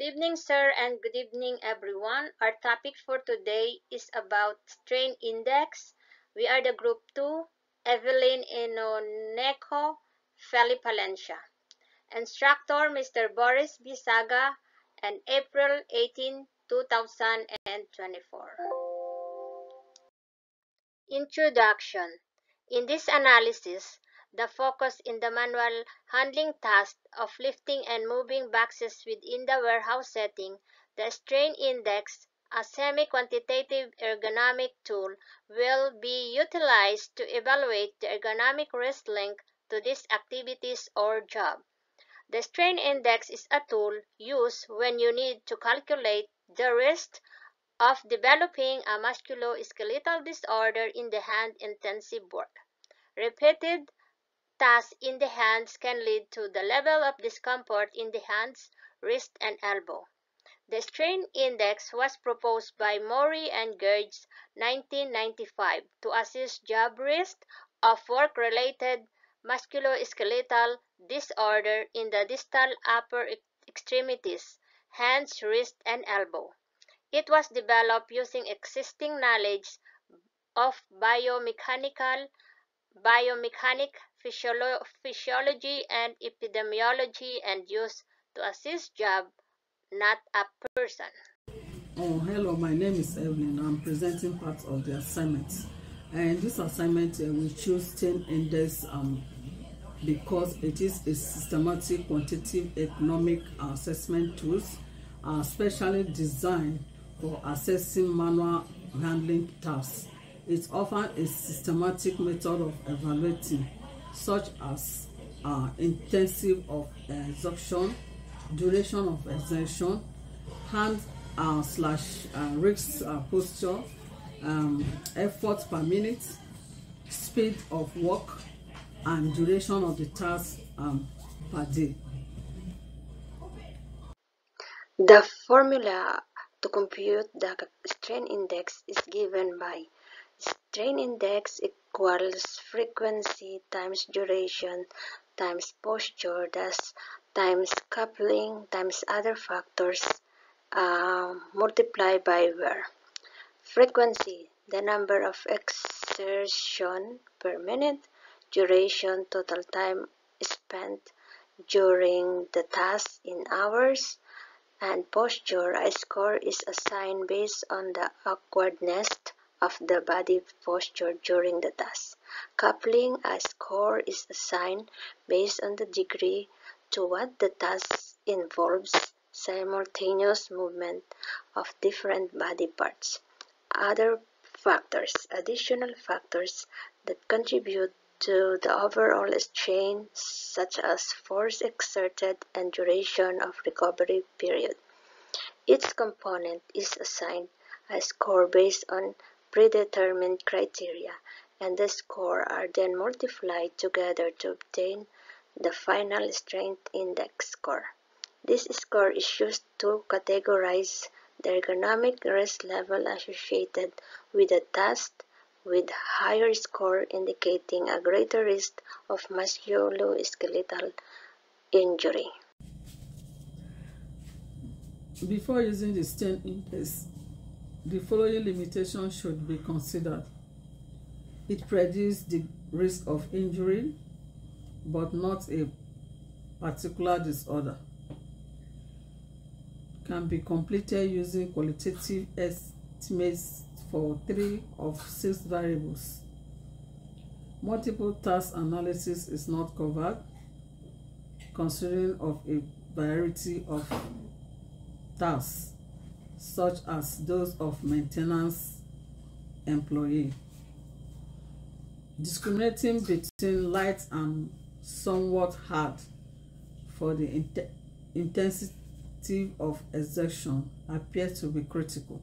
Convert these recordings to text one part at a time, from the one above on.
Good evening, sir, and good evening, everyone. Our topic for today is about strain index. We are the group 2, Evelyn Inoneco, Felipe Palencia. Instructor, Mr. Boris Bisaga, and April 18, 2024. Introduction. In this analysis, the focus in the manual handling task of lifting and moving boxes within the warehouse setting, the strain index, a semi-quantitative ergonomic tool, will be utilized to evaluate the ergonomic risk linked to these activities or job. The strain index is a tool used when you need to calculate the risk of developing a musculoskeletal disorder in the hand-intensive work. Repeated tasks in the hands can lead to the level of discomfort in the hands, wrist, and elbow. The strain index was proposed by Moore and Garg 1995 to assess job risk of work-related musculoskeletal disorder in the distal upper extremities, hands, wrist, and elbow. It was developed using existing knowledge of biomechanical, biomechanic physiolo physiology and epidemiology and used to assist job, not a person. Oh, hello, my name is Evelyn. I'm presenting part of the assignment. And this assignment, uh, we choose 10 index um, because it is a systematic quantitative economic assessment tools uh, specially designed for assessing manual handling tasks. It's often a systematic method of evaluating such as uh, intensive of exertion, duration of exertion, hand uh, slash uh, wrist uh, posture, um, effort per minute, speed of work, and duration of the task um, per day. The formula to compute the strain index is given by strain index equals frequency times duration times posture thus times coupling times other factors uh, multiplied by wear. Frequency, the number of exertion per minute, duration, total time spent during the task in hours, and posture, a score is assigned based on the awkwardness of the body posture during the task. Coupling a score is assigned based on the degree to what the task involves simultaneous movement of different body parts. Other factors, additional factors that contribute to the overall strain such as force exerted and duration of recovery period. Each component is assigned a score based on predetermined criteria, and the score are then multiplied together to obtain the final strain index score. This score is used to categorize the ergonomic risk level associated with a task with higher score indicating a greater risk of musculoskeletal injury. Before using the strain index, the following limitations should be considered. It predicts the risk of injury, but not a particular disorder. Can be completed using qualitative estimates for three of six variables. Multiple task analysis is not covered, considering of a variety of tasks such as those of maintenance employee. Discriminating between light and somewhat hard for the int intensity of exertion appears to be critical.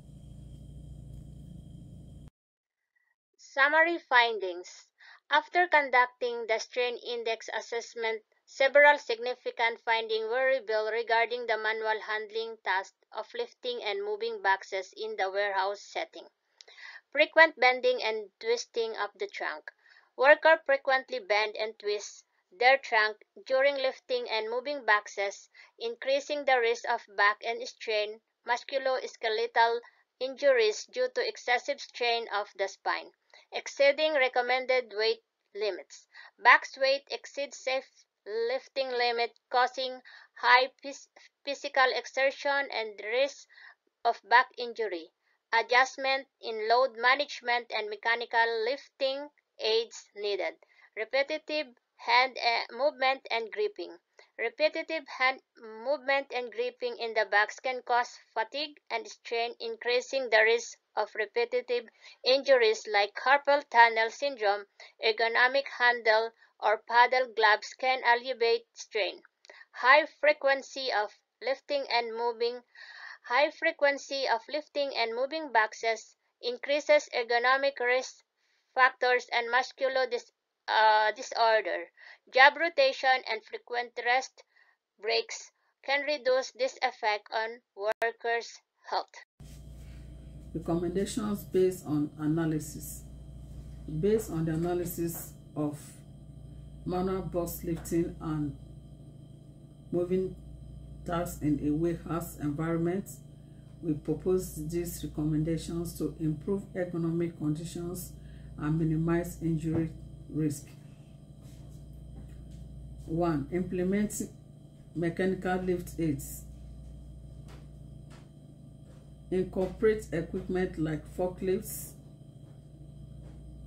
Summary findings. After conducting the strain index assessment Several significant findings were revealed regarding the manual handling task of lifting and moving boxes in the warehouse setting. Frequent bending and twisting of the trunk. Worker frequently bend and twist their trunk during lifting and moving boxes, increasing the risk of back and strain musculoskeletal injuries due to excessive strain of the spine, exceeding recommended weight limits. Back's weight exceeds safe lifting limit, causing high physical exertion and risk of back injury. Adjustment in load management and mechanical lifting aids needed. Repetitive hand uh, movement and gripping. Repetitive hand movement and gripping in the backs can cause fatigue and strain, increasing the risk of repetitive injuries like carpal tunnel syndrome. Ergonomic handle or paddle gloves can alleviate strain. High frequency of lifting and moving High frequency of lifting and moving boxes increases ergonomic risk factors and muscular dis uh, disorder. Job rotation and frequent rest breaks can reduce this effect on workers' health. Recommendations based on analysis. Based on the analysis of manual box lifting and moving tasks in a warehouse environment, we propose these recommendations to improve economic conditions and minimize injury risk. 1. Implement mechanical lift aids. Incorporate equipment like forklifts,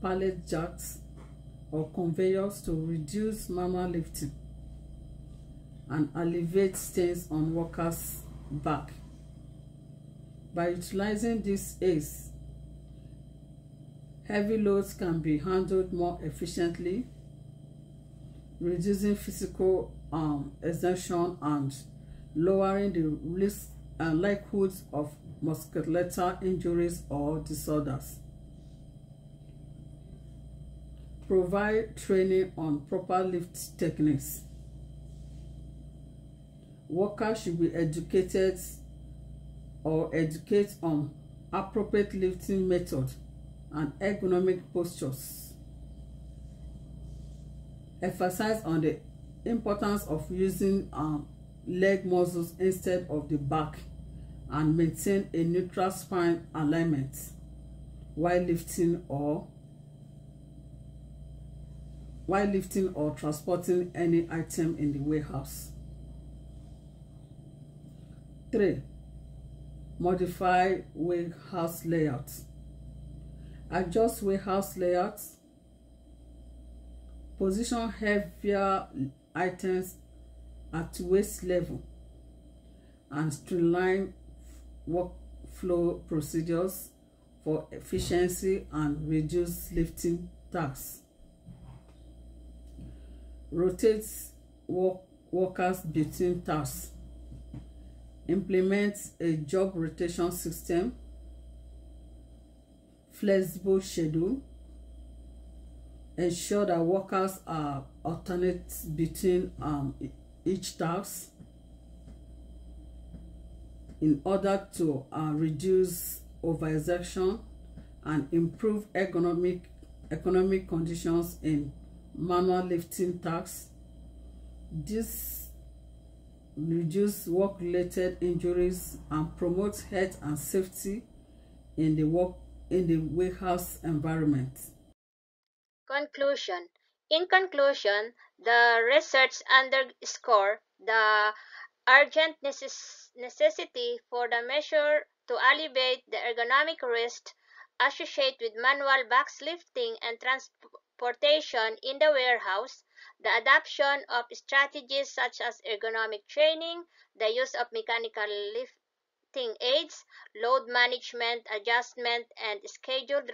pallet jacks, or conveyors to reduce manual lifting and alleviate strains on workers' back. By utilizing these aids, heavy loads can be handled more efficiently, reducing physical um, exertion and lowering the risk and likelihood of musculoskeletal injuries or disorders. Provide training on proper lift techniques workers should be educated or educate on appropriate lifting method and ergonomic postures. Emphasize on the importance of using um, leg muscles instead of the back and maintain a neutral spine alignment while lifting or while lifting or transporting any item in the warehouse. 3. Modify warehouse layout. Adjust warehouse layout. Position heavier items at waist level and streamline workflow procedures for efficiency and reduce lifting tasks. Rotate work workers between tasks implement a job rotation system, flexible schedule, ensure that workers are alternate between um, each task in order to uh, reduce overexertion and improve economic economic conditions in manual lifting tasks. This reduce work-related injuries and promote health and safety in the work in the warehouse environment. Conclusion. In conclusion, the research underscore the urgent necess necessity for the measure to alleviate the ergonomic risks associated with manual box lifting and transportation in the warehouse the adoption of strategies such as ergonomic training, the use of mechanical lifting aids, load management adjustment, and scheduled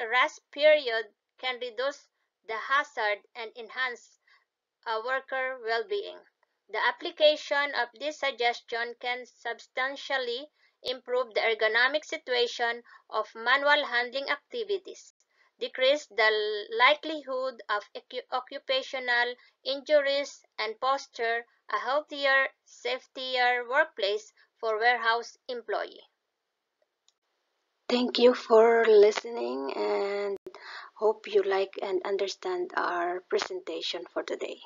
rest period can reduce the hazard and enhance a worker well-being. The application of this suggestion can substantially improve the ergonomic situation of manual handling activities decrease the likelihood of occupational injuries and foster a healthier, safetier workplace for warehouse employee. Thank you for listening and Hope you like and understand our presentation for today.